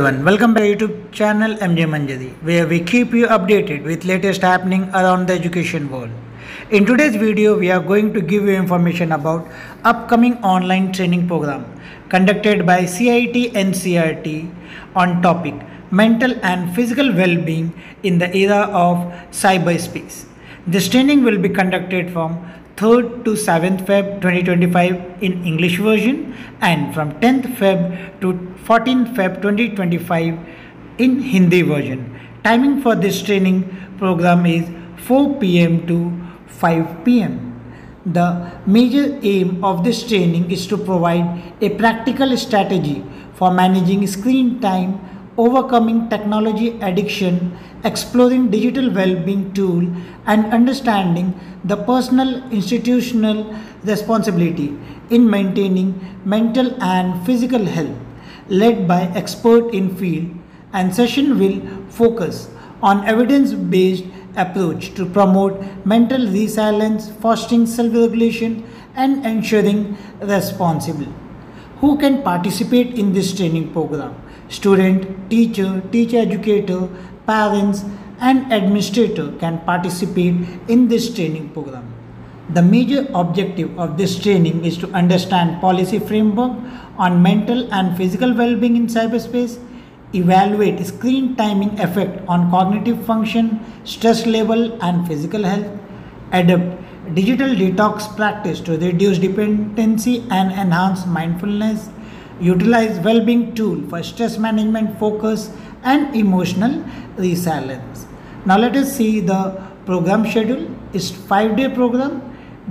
everyone. Welcome back youtube channel mj manjari where we keep you updated with latest happening around the education world. In today's video we are going to give you information about upcoming online training program conducted by ciet ncert on topic mental and physical well-being in the era of cyberspace. This training will be conducted from 3rd to 7th Feb 2025 in English version and from 10th Feb to 14th Feb 2025 in Hindi version. Timing for this training program is 4 pm to 5 pm. The major aim of this training is to provide a practical strategy for managing screen time, overcoming technology addiction, exploring digital well-being tool and understanding the personal institutional responsibility in maintaining mental and physical health led by expert in field and session will focus on evidence based approach to promote mental resilience fostering self regulation and ensuring responsible. Who can participate in this training program student teacher teacher educator parents and administrator can participate in this training program. The major objective of this training is to understand policy framework on mental and physical well-being in cyberspace, evaluate screen timing effect on cognitive function, stress level and physical health, adopt digital detox practice to reduce dependency and enhance mindfulness, utilize well-being tool for stress management focus and emotional resilience. Now let us see the program schedule. It's five day program.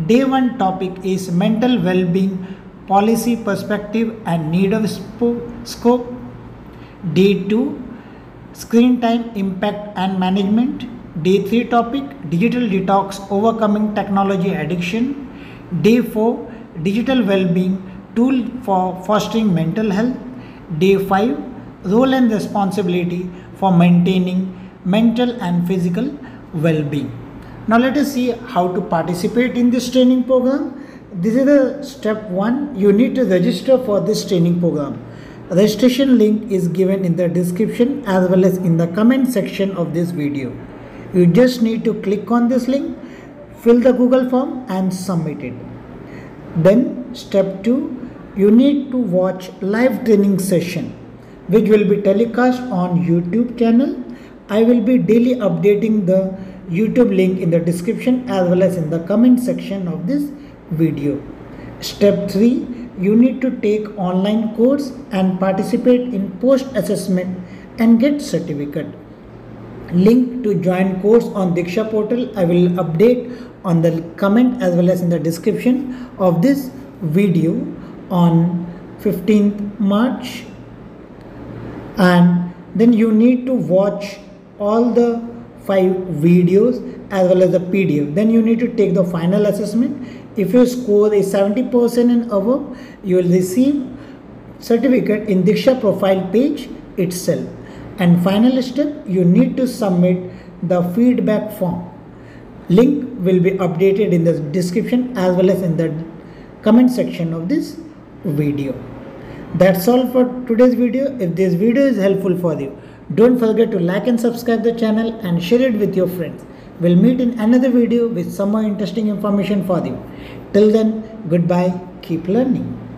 Day one topic is mental well-being, policy perspective and need of scope. Day two, screen time impact and management. Day three topic, digital detox, overcoming technology addiction. Day four, digital well-being, tool for fostering mental health. Day five, role and responsibility for maintaining mental and physical well-being. Now let us see how to participate in this training program. This is the step 1. You need to register for this training program. Registration link is given in the description as well as in the comment section of this video. You just need to click on this link, fill the Google form and submit it. Then step 2. You need to watch live training session which will be telecast on YouTube channel. I will be daily updating the YouTube link in the description as well as in the comment section of this video. Step 3 You need to take online course and participate in post assessment and get certificate. Link to join course on Diksha portal I will update on the comment as well as in the description of this video on 15th March and then you need to watch all the five videos as well as the PDF. Then you need to take the final assessment. If your score is 70% and above, you will receive certificate in Diksha profile page itself. And final step, you need to submit the feedback form. Link will be updated in the description as well as in the comment section of this video. That's all for today's video. If this video is helpful for you, don't forget to like and subscribe the channel and share it with your friends. We'll meet in another video with some more interesting information for you. Till then, goodbye. Keep learning.